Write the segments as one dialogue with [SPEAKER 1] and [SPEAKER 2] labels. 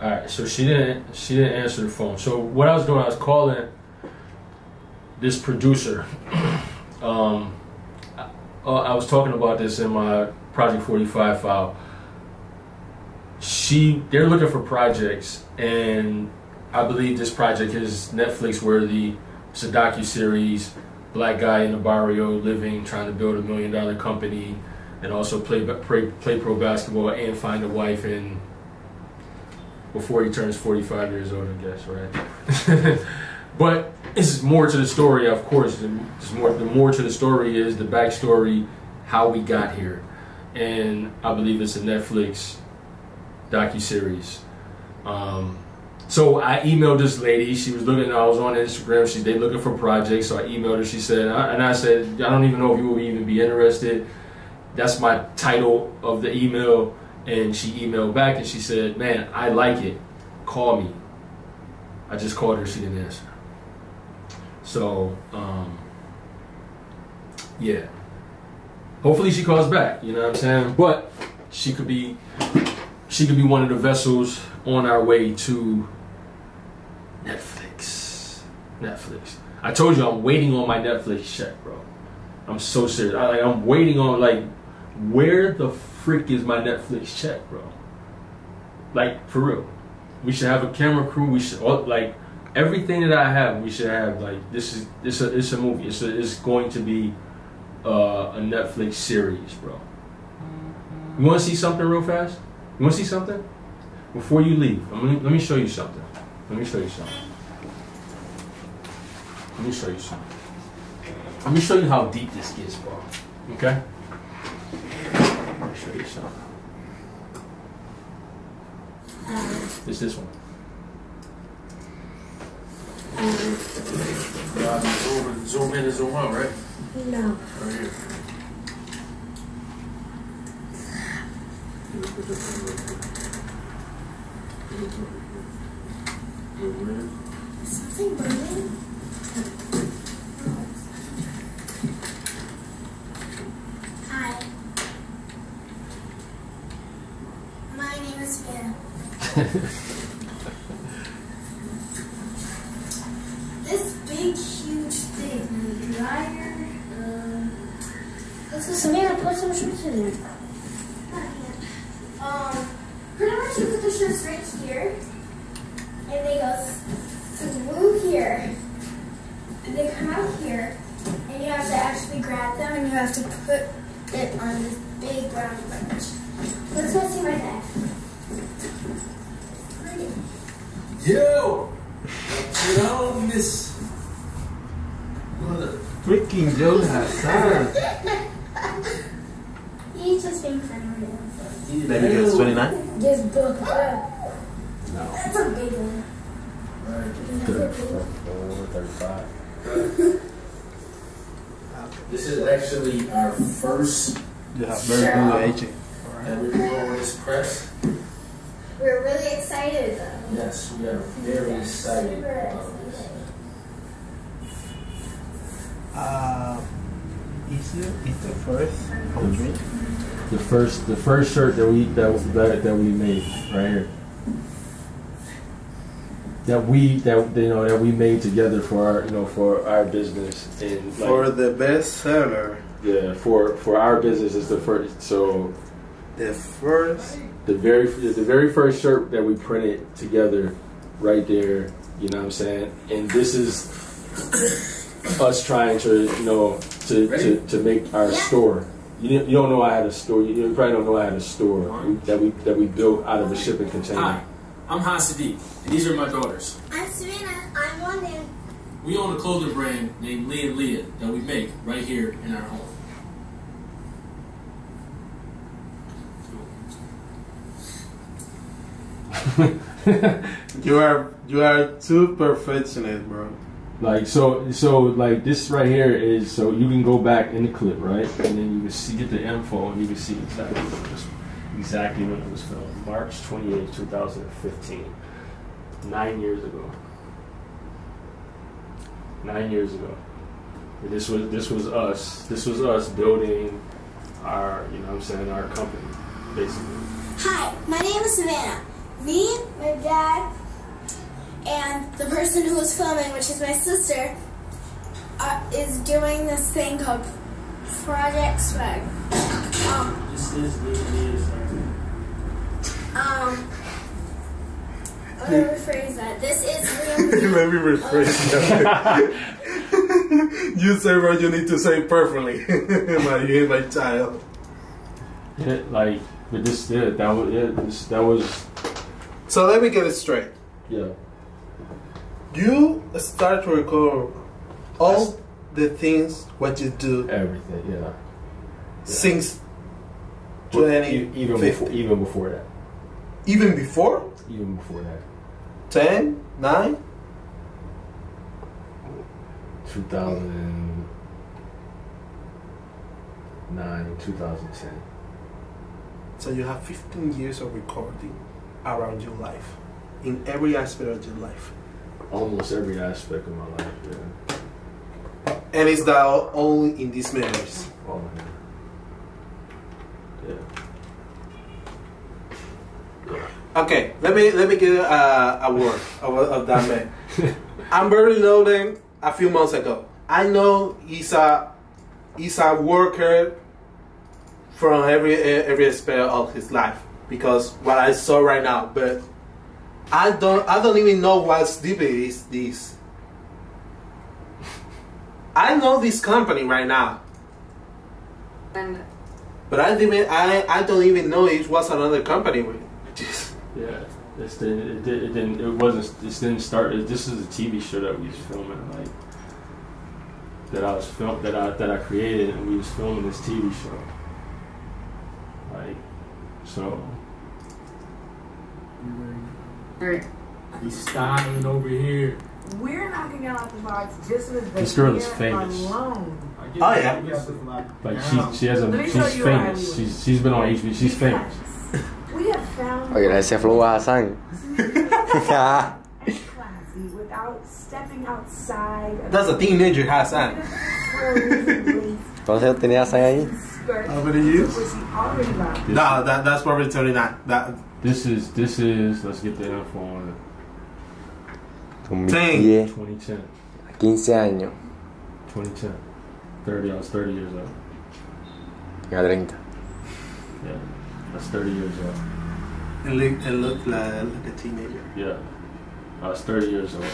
[SPEAKER 1] All right, so she didn't she didn't answer the phone. So what I was doing, I was calling this producer. um, I, I was talking about this in my Project Forty Five file. She they're looking for projects, and I believe this project is Netflix worthy. It's a docu series. Black guy in the barrio living, trying to build a million dollar company, and also play play, play pro basketball and find a wife and before he turns 45 years old, I guess, right? but it's more to the story, of course. It's more, the more to the story is the backstory, how we got here. And I believe it's a Netflix docu-series. Um, so I emailed this lady. She was looking. I was on Instagram. She they looking for projects. So I emailed her. She said, and I said, I don't even know if you will even be interested. That's my title of the email. And she emailed back and she said, Man, I like it. Call me. I just called her, she didn't answer. So, um, yeah. Hopefully she calls back, you know what I'm saying? But she could be she could be one of the vessels on our way to Netflix. Netflix. I told you I'm waiting on my Netflix check, bro. I'm so serious. I, like, I'm waiting on like where the frick is my Netflix check, bro? Like for real. We should have a camera crew. We should like everything that I have. We should have like this is this a it's a movie. It's a, it's going to be uh, a Netflix series, bro. You want to see something real fast? You want to see something? Before you leave, gonna, let me show you something. Let me show you something. Let me show you something. Let me show you how deep this gets, bro. Okay? Let show you something. It's this one.
[SPEAKER 2] Uh, zoom, zoom in and zoom out, right?
[SPEAKER 3] No.
[SPEAKER 2] Right here.
[SPEAKER 3] Something burning? Savannah, put some shirts in there. Um, pretty much you put the shirts right here, and they go through here, and they come out here, and you have to actually grab them, and you have to put it on this big brown branch. Let's go see my dad.
[SPEAKER 2] Yo! Get on this.
[SPEAKER 4] Freaking Joe Hassan.
[SPEAKER 3] He's just being friendly. with us.
[SPEAKER 4] 29?
[SPEAKER 3] This book.
[SPEAKER 1] No.
[SPEAKER 3] That's a big one.
[SPEAKER 2] Right.
[SPEAKER 1] 35.
[SPEAKER 2] This is actually our first
[SPEAKER 4] You have very good aging.
[SPEAKER 2] that we're doing on this press.
[SPEAKER 3] We're really excited though.
[SPEAKER 2] Yes, we are very excited about this.
[SPEAKER 4] Uh, is it is the first country?
[SPEAKER 1] The first, the first shirt that we that that, that we made right here. That we that you know that we made together for our you know for our business and like,
[SPEAKER 4] For the best seller,
[SPEAKER 1] yeah for for our business is the first so
[SPEAKER 4] the first?
[SPEAKER 1] the very the very first shirt that we printed together right there you know what I'm saying? And this is us trying to you know to to, to make our store you, you don't know I had a store you, you probably don't know I had a store that we that we built out of a shipping container
[SPEAKER 5] Hi, I'm Han and these are my daughters.
[SPEAKER 3] I'm Savannah. I'm London.
[SPEAKER 5] We own a clothing brand named Lee and Leah that we make right here in our home.
[SPEAKER 4] you are you are too perfectionist, bro.
[SPEAKER 1] Like so, so like this right here is so you can go back in the clip, right, and then you can see get the info and you can see exactly when it was, exactly when it was filmed, March twenty eighth, two thousand and fifteen, nine years ago. Nine years ago, And this was this was us. This was us building our, you know, what I'm saying our company, basically.
[SPEAKER 3] Hi, my name is Savannah. me, my dad, and the person who was filming, which is my sister, uh, is doing this thing called Project Swag. Um,
[SPEAKER 5] This is Lee and Leah's circle.
[SPEAKER 3] um, let me rephrase that. This is Liam.
[SPEAKER 4] Let me rephrase that. you say what you need to say perfectly. my, you my child.
[SPEAKER 1] Yeah, like, but this, yeah, that was, yeah, this, that was,
[SPEAKER 4] So let me get it straight.
[SPEAKER 1] yeah.
[SPEAKER 4] You start to record all the things what you do
[SPEAKER 1] Everything, yeah.
[SPEAKER 4] since
[SPEAKER 1] E- even before, even before that,
[SPEAKER 4] Even before?
[SPEAKER 1] even before that,
[SPEAKER 4] 10, 9?
[SPEAKER 1] 2009, 2010.
[SPEAKER 4] So you have 15 years of recording around your life, in every aspect of your life.
[SPEAKER 1] Almost every aspect of my life, yeah.
[SPEAKER 4] And it's that only in these memories.
[SPEAKER 1] Oh, yeah. Yeah.
[SPEAKER 4] Okay, let me let me get a, a word of, of that man. I'm barely knowing a few months ago. I know he's a he's a worker from every every aspect of his life because what I saw right now, but I don't I don't even know what deep is this. I know this company right now,
[SPEAKER 6] And
[SPEAKER 4] but I didn't I I don't even know it was another company. with- Just
[SPEAKER 1] Yeah, it's didn't, it, did, it didn't. It wasn't. This didn't start. It, this is a TV show that we was filming, like that I was film that I that I created, and we was filming this TV show. Like, so
[SPEAKER 6] Alright.
[SPEAKER 5] He's styling over here.
[SPEAKER 6] We're knocking it out the box just with
[SPEAKER 1] This girl is famous.
[SPEAKER 6] alone.
[SPEAKER 4] Oh,
[SPEAKER 5] it.
[SPEAKER 4] yeah.
[SPEAKER 5] I get like
[SPEAKER 1] like she she has a she's
[SPEAKER 6] you what I
[SPEAKER 1] famous.
[SPEAKER 6] do.
[SPEAKER 1] She's she's been on HB. She's famous.
[SPEAKER 6] Because We have found
[SPEAKER 7] Oye, gracias Flow Hassan.
[SPEAKER 6] and classy without stepping outside of
[SPEAKER 4] That's a teenager Hassan.
[SPEAKER 6] frills
[SPEAKER 7] ¿Cuántos años tenía Hassan ahí?
[SPEAKER 6] and skirts,
[SPEAKER 4] How many years?
[SPEAKER 6] which he already loved.
[SPEAKER 4] No, that, that's probably 39. That,
[SPEAKER 1] This is this is let's get the info on it.
[SPEAKER 7] 2010,
[SPEAKER 1] 2010,
[SPEAKER 7] 15 años.
[SPEAKER 1] 2010, 30. I was 30 years old.
[SPEAKER 7] A 30.
[SPEAKER 1] Yeah, that's 30 years old.
[SPEAKER 4] it looked, it looked like, like a teenager.
[SPEAKER 1] Yeah, I was 30 years old.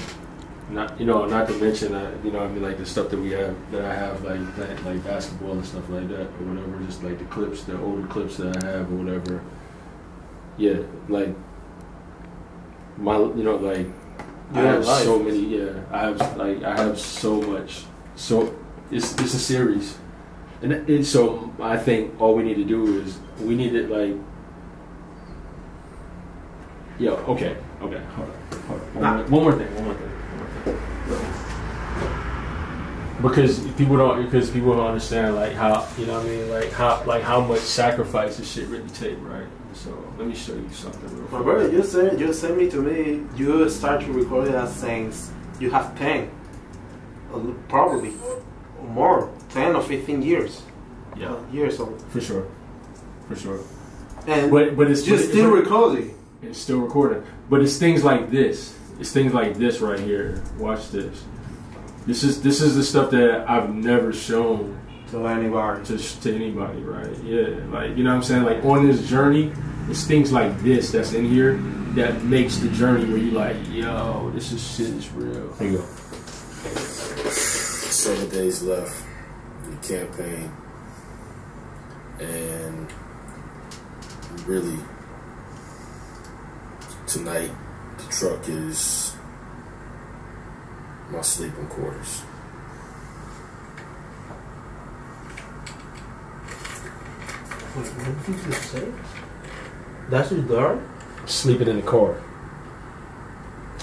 [SPEAKER 1] Not, you know, not to mention that, you know, I mean, like the stuff that we have, that I have, like, that, like basketball and stuff like that, or whatever. Just like the clips, the older clips that I have, or whatever. Yeah, like my, you know, like I
[SPEAKER 4] Your
[SPEAKER 1] have so many. Yeah, I have like I have so much. So it's it's a series, and it, it- so I think all we need to do is we need to like. Yo, okay, okay, hold on, hold on. One,
[SPEAKER 4] Nah.
[SPEAKER 1] more, thing, one more thing, one more thing. Because people don't, because people don't understand like how you know what I mean, like how like how much sacrifice this shit really take, right? So let me show you something real
[SPEAKER 4] My
[SPEAKER 1] quick.
[SPEAKER 4] brother, you said you sent me to me. You started recording as since you have ten, Uh, probably more, ten or fifteen years.
[SPEAKER 1] Yeah,
[SPEAKER 4] Uh, years old,
[SPEAKER 1] for sure, for sure.
[SPEAKER 4] and
[SPEAKER 1] But but it's
[SPEAKER 4] just
[SPEAKER 1] but-
[SPEAKER 4] still
[SPEAKER 1] but-
[SPEAKER 4] recording.
[SPEAKER 1] It's still recording. But it's things like this. It's things like this right here. Watch this. This is this is the stuff that I've never shown
[SPEAKER 4] To anybody.
[SPEAKER 1] to to anybody, right? Yeah, like you know what I'm saying. Like on this journey, it's things like this that's in here that makes the journey where you like, yo, this is shit is real. Here you go.
[SPEAKER 2] Seven days left in the campaign, and really, tonight the truck is my sleeping quarters.
[SPEAKER 4] What did you say? That's your door.
[SPEAKER 1] Sleeping in the car.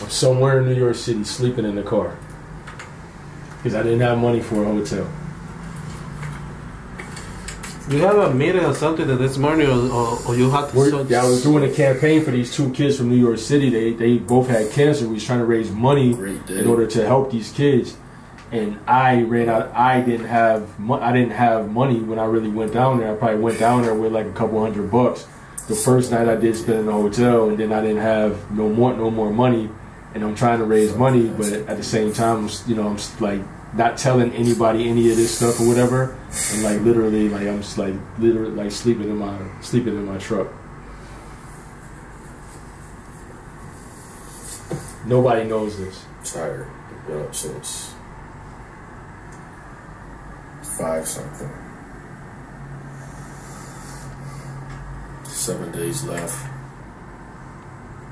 [SPEAKER 1] I'm somewhere in New York City, sleeping in the car because I didn't have money for a hotel.
[SPEAKER 4] You have a meeting or something the next morning, or, or, or you have to.
[SPEAKER 1] We're, yeah, I was doing a campaign for these two kids from New York City. They they both had cancer. We was trying to raise money in order to help these kids. And I ran out. I didn't have. I didn't have money when I really went down there. I probably went down there with like a couple hundred bucks. the first night I did spend in the hotel, and then I didn't have no more no more money, and I'm trying to raise money, but at the same time, you know, I'm like not telling anybody any of this stuff or whatever, and like literally, like I'm just like literally like sleeping in my sleeping in my truck. Nobody knows this.
[SPEAKER 2] Tired. Been up since five something. Seven days left.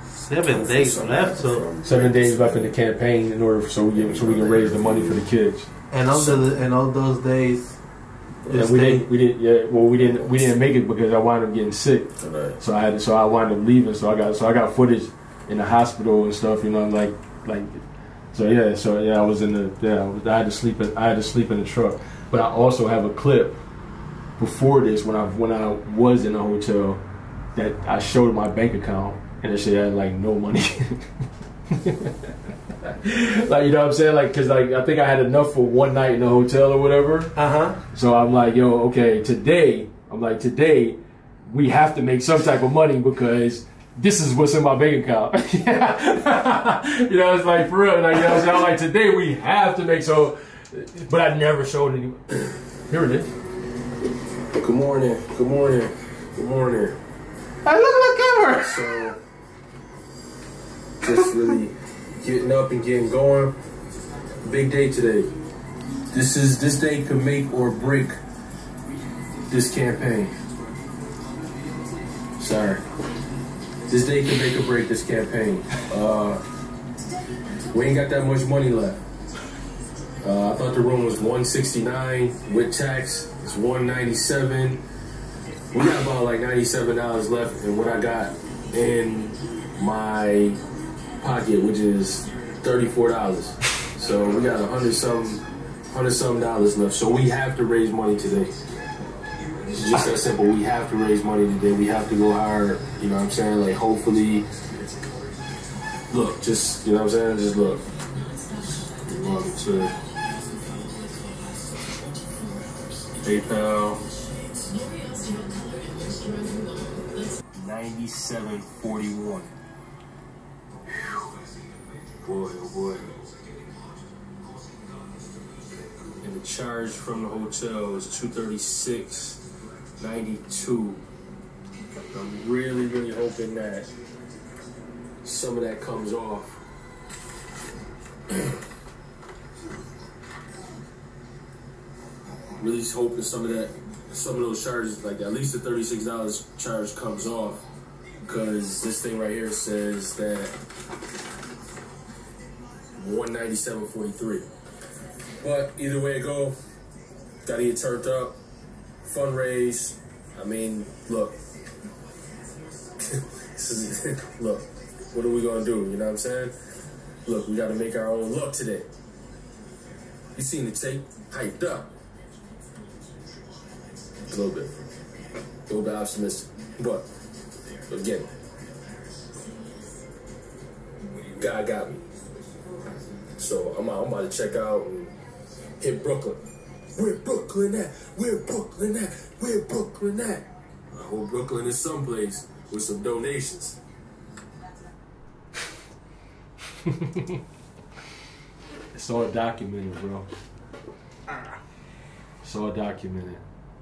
[SPEAKER 4] Seven days left. So
[SPEAKER 1] Seven days left in the campaign in order so we can, so we can raise the money for the kids.
[SPEAKER 4] and all the and all those days,
[SPEAKER 1] Yeah, we didn't. We didn't. Yeah. Well, we didn't. We didn't make it because I wound up getting sick.
[SPEAKER 2] Tonight.
[SPEAKER 1] So I had. So I wound up leaving. So I got. So I got footage in the hospital and stuff. You know, like like. So yeah. So yeah, I was in the. Yeah, I had to sleep. In, I had to sleep in the truck. But I also have a clip before this when I when I was in a hotel that I showed my bank account and it said I had like no money. like you know what I'm saying? Like because like I think I had enough for one night in the hotel or whatever.
[SPEAKER 4] Uh huh.
[SPEAKER 1] So I'm like, yo, okay, today, I'm like, today, we have to make some type of money because this is what's in my bank account. yeah. you know, it's like for real. Like, you know saying? Like, today we have to make so, but I never showed any. Here it is.
[SPEAKER 2] Good morning. Good morning. Good morning.
[SPEAKER 4] I look at the camera.
[SPEAKER 2] So, just really getting up and getting going. Big day today. This is this day could make or break this campaign. Sorry. This day can make or break this campaign. Uh, we ain't got that much money left. Uh, I thought the room was 169 with tax. It's 197 we got about like ninety-seven dollars left, and what I got in my pocket, which is thirty-four dollars. So we got a hundred some, hundred some dollars left. So we have to raise money today. Just that simple. We have to raise money today. We have to go higher. You know what I'm saying? Like hopefully, look, just you know what I'm saying? Just look. Welcome to PayPal. 9741. Boy, oh boy. And the charge from the hotel is 236.92. I'm really, really hoping that some of that comes off. really hoping some of that, some of those charges, like at least the thirty-six dollars charge comes off, because this thing right here says that one ninety-seven forty-three. But either way it go, gotta get turned up, fundraise. I mean, look, look, what are we gonna do? You know what I'm saying? Look, we gotta make our own look today. You seen the tape? Hyped up. A little bit. A little bit optimistic. But, again, God got me. So I'm, I'm about to check out and hit Brooklyn. Where Brooklyn at? Where Brooklyn at? Where Brooklyn at? I hope Brooklyn is someplace with some donations.
[SPEAKER 1] It's all documented, bro. It's all documented,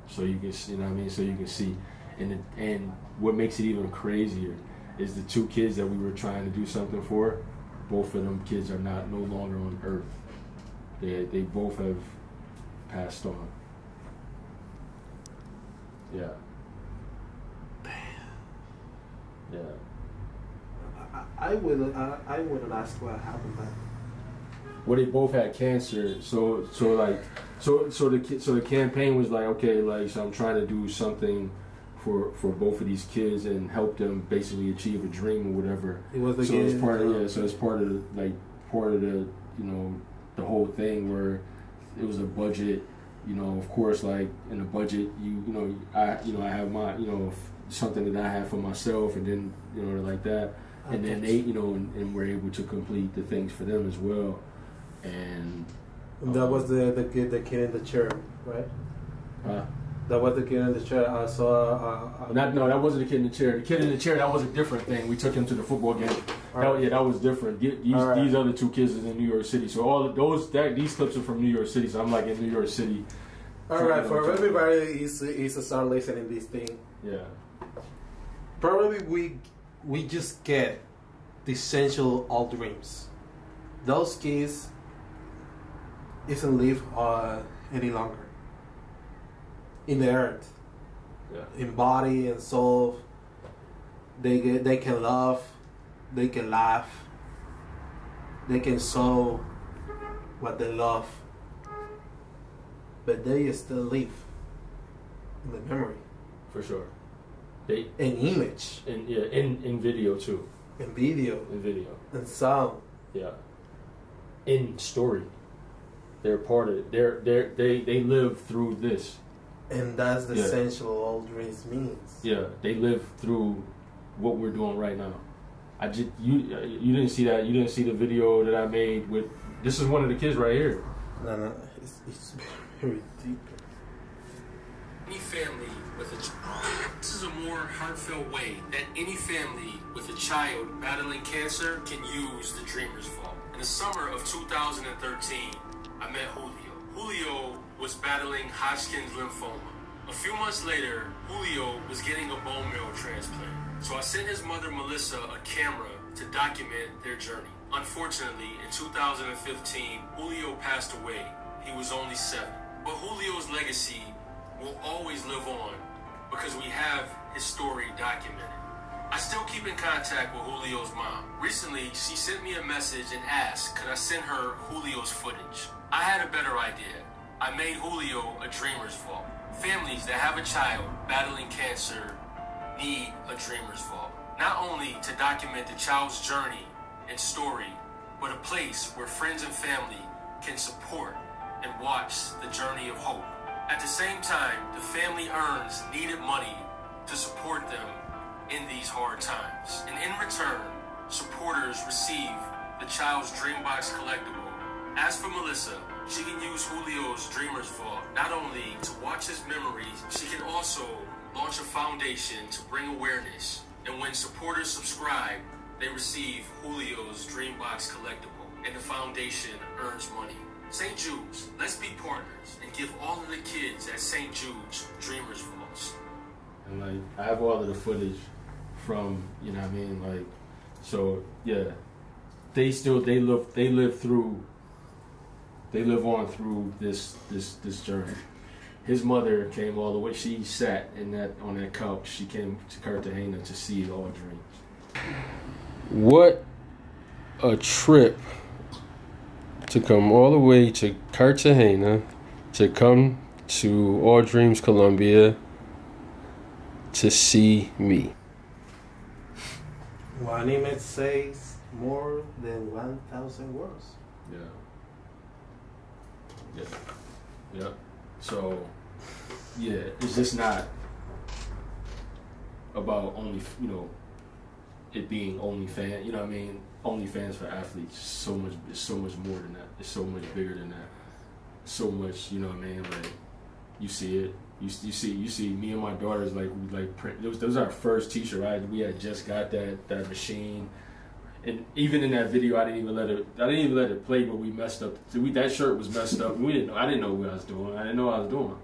[SPEAKER 1] so you can, see- you know what I mean. So you can see, and it, and what makes it even crazier is the two kids that we were trying to do something for. Both of them kids are not no longer on Earth. They they both have passed on. Yeah. Yeah.
[SPEAKER 4] I, I would I, I wouldn't ask what happened. But
[SPEAKER 1] well, they both had cancer. So, so like, so, so the so the campaign was like, okay, like, so I'm trying to do something for for both of these kids and help them basically achieve a dream or whatever.
[SPEAKER 4] it was the uh,
[SPEAKER 1] so it's part of yeah. So it's part of the, like part of the you know the whole thing where it was a budget. You know, of course, like in a budget, you you know I you know I have my you know f- something that I have for myself, and then you know like that, and then they you know and, and we're able to complete the things for them as well, and
[SPEAKER 4] And that was the the kid the kid in the chair, right?
[SPEAKER 1] uh,
[SPEAKER 4] That was the kid in the chair. I saw. Uh, uh,
[SPEAKER 1] Not, no, that wasn't the kid in the chair. The kid in the chair, that was a different thing. We took him to the football game. That, yeah, that was different. These,
[SPEAKER 4] right.
[SPEAKER 1] these other two kids is in New York City. So all of those, that, these clips are from New York City. So I'm like in New York City.
[SPEAKER 4] all right, for everybody is is to start listening this thing.
[SPEAKER 1] Yeah,
[SPEAKER 4] Probably we we just get the essential all dreams. Those kids isn't live uh, any longer in the earth,
[SPEAKER 1] yeah,
[SPEAKER 4] in body and soul. They get they can love, they can laugh, they can show what they love, but they still live in the memory,
[SPEAKER 1] for sure. They
[SPEAKER 4] in image,
[SPEAKER 1] in yeah in in video too.
[SPEAKER 4] in video,
[SPEAKER 1] In video,
[SPEAKER 4] and sound.
[SPEAKER 1] yeah. In story, they're part of it. They're they they they live through this.
[SPEAKER 4] And that's the
[SPEAKER 1] Yeah.
[SPEAKER 4] essential all dreams means.
[SPEAKER 1] Yeah, they live through what we're doing right now. I just you you didn't see that you didn't see the video that I made with this is one of the kids right here.
[SPEAKER 4] No, no, it's, it's very deep.
[SPEAKER 8] Any family with a ch- this is a more heartfelt way that any family with a child battling cancer can use the Dreamer's Vault. In the summer of 2013, I met Julio. Julio was battling Hodgkin's lymphoma. A few months later, Julio was getting a bone marrow transplant. So I sent his mother Melissa a camera to document their journey. Unfortunately, in 2015, Julio passed away. He was only seven. But Julio's legacy will always live on because we have his story documented. I still keep in contact with Julio's mom. Recently, she sent me a message and asked could I send her Julio's footage. I had a better idea. I made Julio a dreamer's vault. Families that have a child battling cancer need dreamer's vault. Not only to document the child's journey and story, but a place where friends and family can support and watch the journey of hope. At the same time, the family earns needed money to support them in these hard times. And in return, supporters receive the child's Dreambox collectible. As for Melissa, she can use Julio's Dreamer's Vault not only to watch his memories, she can also launch a foundation to bring awareness. And when supporters subscribe, they receive Julio's Dreambox collectible, and the foundation earns money. St. Jude's, let's be partners and give all of the kids at St. Jude's Dreamer's Vaults.
[SPEAKER 1] And like I have all of the footage from you know what I mean like so yeah they still they live they live through they live on through this this this journey. His mother came all the way. She sat in that on that couch. She came to Cartagena to see all dreams. What a trip to come all the way to Cartagena to come to All Dreams Colombia to see me.
[SPEAKER 4] One image says more than 1,000 words.
[SPEAKER 1] Yeah. Yeah. Yeah. So, yeah, it's just not about only, you know, it being only fan, you know what I mean? OnlyFans for athletes. So much, it's so much more than that. It's so much bigger than that. So much, you know what I mean? Like, you see it. You, you see, you see me and my daughters like we like print. That was our first T-shirt. Right? We had just got that that machine and even in that video, I didn't even let it. I didn't even let it play, but we messed up. We, that shirt was messed up. We didn't. I didn't know what I was doing. I didn't know what I was doing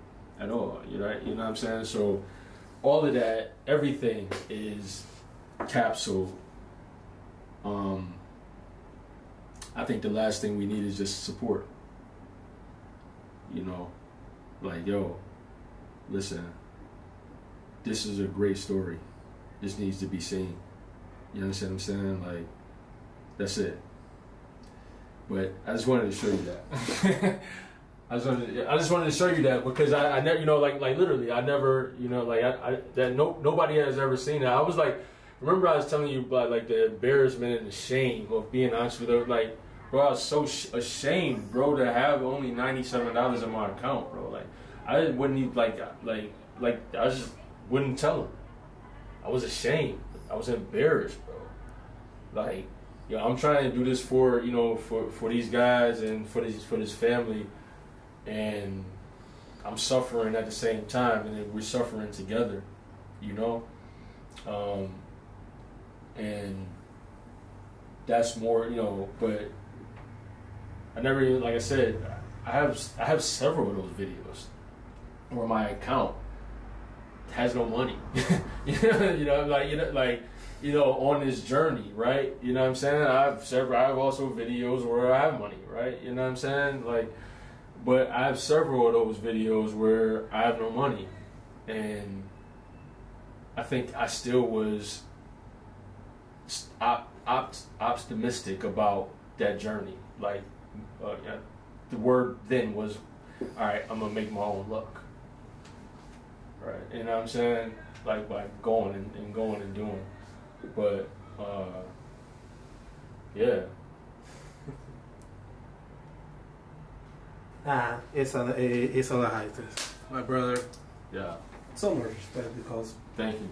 [SPEAKER 1] at all. You know, you know what I'm saying? So all of that, everything is capsule. Um, I think the last thing we need is just support. You know, like yo, listen. This is a great story. This needs to be seen. You understand what I'm saying? Like, that's it. But I just wanted to show you that. I just wanted, I just wanted to show you that because I, I never, you know, like, like literally, I never, you know, like, I, I that no, nobody has ever seen that. I was like, remember I was telling you about like the embarrassment and the shame of being honest with her Like, bro, I was so sh- ashamed, bro, to have only ninety seven dollars in my account, bro. Like, I wouldn't even like, uh, like, like, I just wouldn't tell him. I was ashamed. I was embarrassed, bro. Like, yo, I'm trying to do this for you know for for these guys and for this for this family, and I'm suffering at the same time, and we're suffering together, you know. Um, and that's more, you know. But I never even, like I said, I have I have several of those videos where my account has no money. you know, you know, like you know, like you know, on this journey, right? You know what I'm saying? I have several. I have also videos where I have money, right? You know what I'm saying? Like, but I have several of those videos where I have no money, and I think I still was op- op- optimistic about that journey. Like, uh, the word then was, "All right, I'm gonna make my own luck." Right, you know what I'm saying? Like by going and, and going and doing. But uh, yeah,
[SPEAKER 4] Ah, essa, é- essa é a Heights. My brother,
[SPEAKER 1] yeah.
[SPEAKER 4] so much respect because
[SPEAKER 1] Thank you.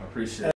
[SPEAKER 1] I appreciate it.